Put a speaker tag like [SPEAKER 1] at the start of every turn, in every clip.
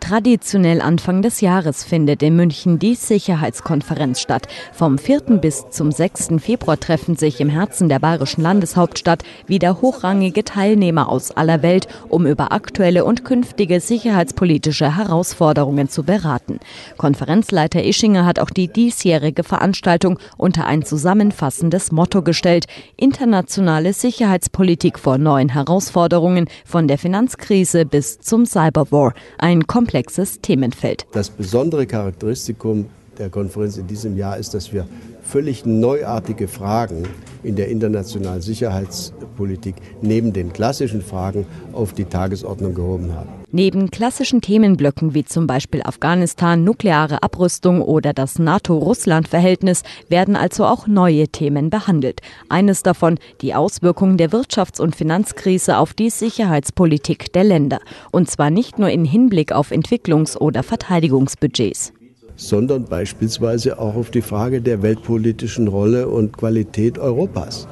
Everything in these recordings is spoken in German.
[SPEAKER 1] Traditionell Anfang des Jahres findet in München die Sicherheitskonferenz statt. Vom 4. bis zum 6. Februar treffen sich im Herzen der bayerischen Landeshauptstadt wieder hochrangige Teilnehmer aus aller Welt, um über aktuelle und künftige sicherheitspolitische Herausforderungen zu beraten. Konferenzleiter Ischinger hat auch die diesjährige Veranstaltung unter ein zusammenfassendes Motto gestellt. Internationale Sicherheitspolitik vor neuen Herausforderungen von der Finanzkrise bis zum Cyberwar. Ein komplexes Themenfeld.
[SPEAKER 2] Das besondere Charakteristikum der Konferenz in diesem Jahr ist, dass wir völlig neuartige Fragen in der internationalen Sicherheitspolitik neben den klassischen Fragen auf die Tagesordnung gehoben haben.
[SPEAKER 1] Neben klassischen Themenblöcken wie zum Beispiel Afghanistan, nukleare Abrüstung oder das NATO-Russland-Verhältnis werden also auch neue Themen behandelt. Eines davon die Auswirkungen der Wirtschafts- und Finanzkrise auf die Sicherheitspolitik der Länder. Und zwar nicht nur in Hinblick auf Entwicklungs- oder Verteidigungsbudgets
[SPEAKER 2] sondern beispielsweise auch auf die Frage der weltpolitischen Rolle und Qualität Europas.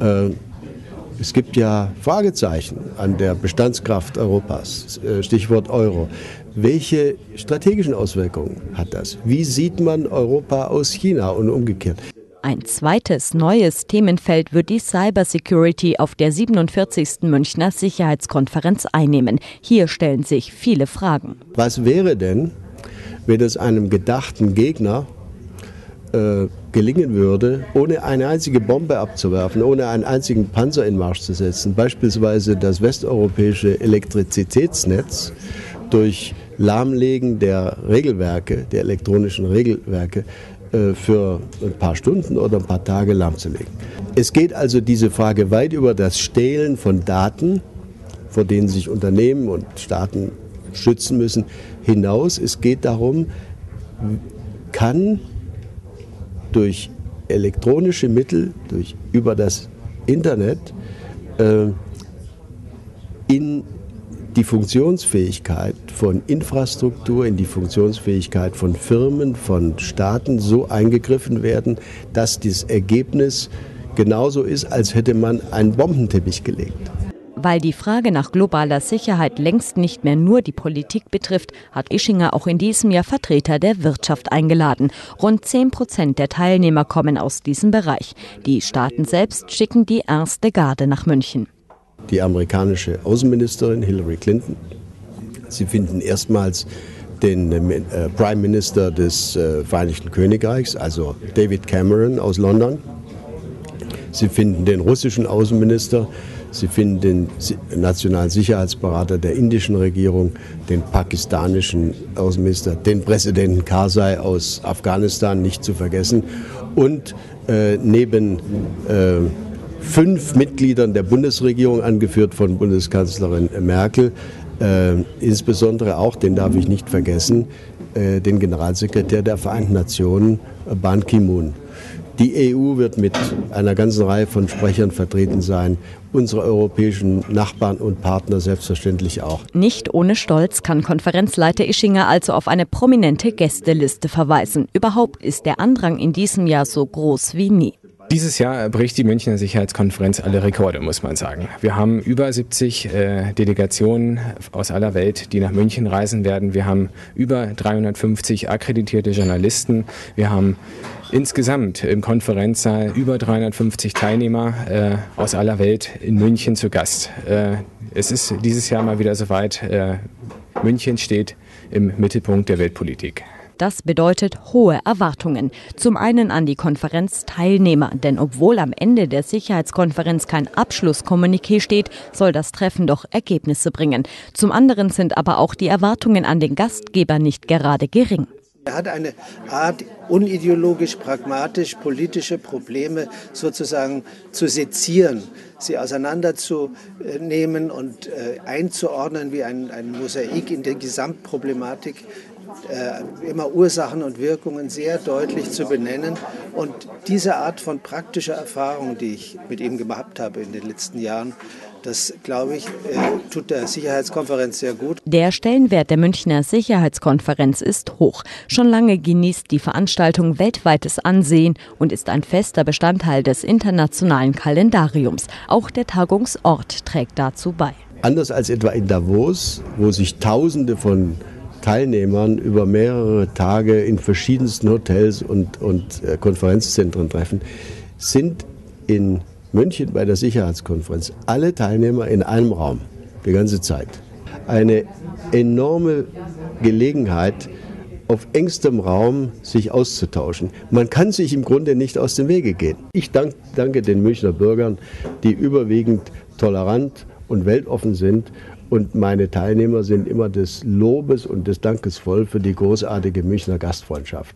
[SPEAKER 2] Äh, es gibt ja Fragezeichen an der Bestandskraft Europas, äh, Stichwort Euro. Welche strategischen Auswirkungen hat das? Wie sieht man Europa aus China und umgekehrt?
[SPEAKER 1] Ein zweites neues Themenfeld wird die Cybersecurity auf der 47. Münchner Sicherheitskonferenz einnehmen. Hier stellen sich viele Fragen.
[SPEAKER 2] Was wäre denn, wenn es einem gedachten Gegner äh, gelingen würde, ohne eine einzige Bombe abzuwerfen, ohne einen einzigen Panzer in Marsch zu setzen, beispielsweise das westeuropäische Elektrizitätsnetz durch Lahmlegen der Regelwerke, der elektronischen Regelwerke, äh, für ein paar Stunden oder ein paar Tage lahmzulegen. Es geht also diese Frage weit über das Stehlen von Daten, vor denen sich Unternehmen und Staaten schützen müssen, hinaus. Es geht darum, kann durch elektronische Mittel, durch, über das Internet äh, in die Funktionsfähigkeit von Infrastruktur, in die Funktionsfähigkeit von Firmen, von Staaten so eingegriffen werden, dass das Ergebnis genauso ist, als hätte man einen Bombenteppich gelegt.
[SPEAKER 1] Weil die Frage nach globaler Sicherheit längst nicht mehr nur die Politik betrifft, hat Ischinger auch in diesem Jahr Vertreter der Wirtschaft eingeladen. Rund 10 Prozent der Teilnehmer kommen aus diesem Bereich. Die Staaten selbst schicken die erste Garde nach München.
[SPEAKER 2] Die amerikanische Außenministerin Hillary Clinton. Sie finden erstmals den äh, Prime Minister des äh, Vereinigten Königreichs, also David Cameron aus London. Sie finden den russischen Außenminister Sie finden den nationalen Sicherheitsberater der indischen Regierung, den pakistanischen Außenminister, den Präsidenten Karzai aus Afghanistan nicht zu vergessen und äh, neben äh, fünf Mitgliedern der Bundesregierung, angeführt von Bundeskanzlerin Merkel, äh, insbesondere auch, den darf ich nicht vergessen, äh, den Generalsekretär der Vereinten Nationen, Ban Ki-moon. Die EU wird mit einer ganzen Reihe von Sprechern vertreten sein, unsere europäischen Nachbarn und Partner selbstverständlich auch.
[SPEAKER 1] Nicht ohne Stolz kann Konferenzleiter Ischinger also auf eine prominente Gästeliste verweisen. Überhaupt ist der Andrang in diesem Jahr so groß wie nie.
[SPEAKER 3] Dieses Jahr bricht die Münchner Sicherheitskonferenz alle Rekorde, muss man sagen. Wir haben über 70 äh, Delegationen aus aller Welt, die nach München reisen werden. Wir haben über 350 akkreditierte Journalisten. Wir haben insgesamt im Konferenzsaal über 350 Teilnehmer äh, aus aller Welt in München zu Gast. Äh, es ist dieses Jahr mal wieder soweit. Äh, München steht im Mittelpunkt der Weltpolitik.
[SPEAKER 1] Das bedeutet hohe Erwartungen. Zum einen an die Konferenzteilnehmer, denn obwohl am Ende der Sicherheitskonferenz kein Abschlusskommuniqué steht, soll das Treffen doch Ergebnisse bringen. Zum anderen sind aber auch die Erwartungen an den Gastgeber nicht gerade gering.
[SPEAKER 4] Er hat eine Art, unideologisch, pragmatisch, politische Probleme sozusagen zu sezieren, sie auseinanderzunehmen und äh, einzuordnen wie ein, ein Mosaik in der Gesamtproblematik äh, immer Ursachen und Wirkungen sehr deutlich zu benennen. Und diese Art von praktischer Erfahrung, die ich mit ihm gemacht habe in den letzten Jahren, das, glaube ich, äh, tut der Sicherheitskonferenz sehr gut.
[SPEAKER 1] Der Stellenwert der Münchner Sicherheitskonferenz ist hoch. Schon lange genießt die Veranstaltung weltweites Ansehen und ist ein fester Bestandteil des internationalen Kalendariums. Auch der Tagungsort trägt dazu bei.
[SPEAKER 2] Anders als etwa in Davos, wo sich Tausende von Teilnehmern über mehrere Tage in verschiedensten Hotels und, und äh, Konferenzzentren treffen, sind in München bei der Sicherheitskonferenz alle Teilnehmer in einem Raum, die ganze Zeit. Eine enorme Gelegenheit, auf engstem Raum sich auszutauschen. Man kann sich im Grunde nicht aus dem Wege gehen. Ich dank, danke den Münchner Bürgern, die überwiegend tolerant und weltoffen sind. Und meine Teilnehmer sind immer des Lobes und des Dankes voll für die großartige Münchner Gastfreundschaft.